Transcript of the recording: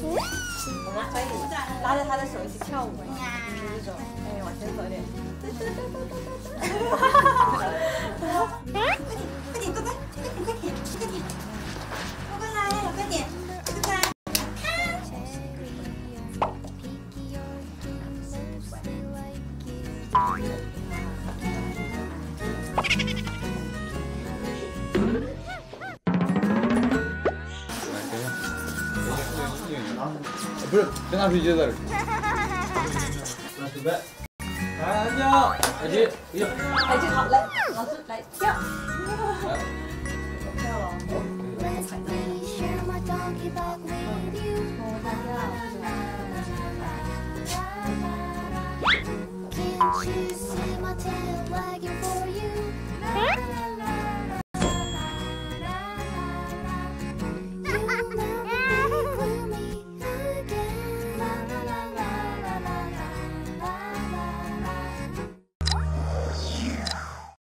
我们可以拉着他的手一起跳舞，就是这种，哎，往前走一点。快点，快点，乖乖，快点，快点，快点，乖乖来，快点，乖乖，不是，跟他睡觉在这。来，准备，来，安静，安静，好，来，老师来跳。跳了。Bug